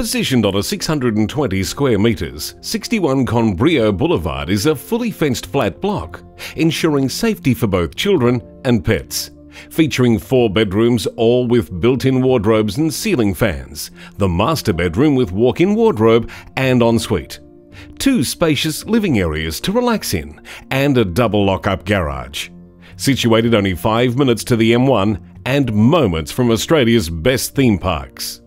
Positioned on a 620 square metres, 61 Con Brio Boulevard is a fully fenced flat block, ensuring safety for both children and pets. Featuring four bedrooms, all with built-in wardrobes and ceiling fans, the master bedroom with walk-in wardrobe and ensuite. Two spacious living areas to relax in, and a double lock-up garage. Situated only 5 minutes to the M1 and moments from Australia's best theme parks.